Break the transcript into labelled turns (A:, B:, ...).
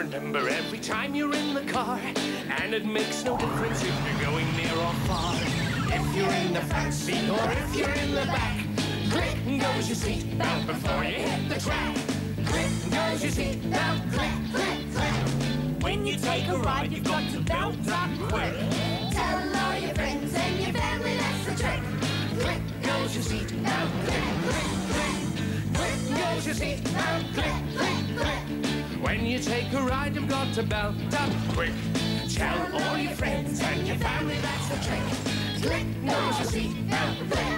A: remember every time you're in the car, and it makes no difference if you're going near or far. If you're in the front seat or if you're in the back, click goes your seat belt before you hit the track. Click goes your seat belt, click, click, click. When you take a ride, you've got to belt up quick.
B: Tell all your friends and your family that's the trick.
A: Click goes your seat belt, click, click, click. Click goes your seat belt, click, click. When you take a ride, you've got to belt up quick. Tell all your friends and your family that's the trick. Click goes your seat belt, click, click.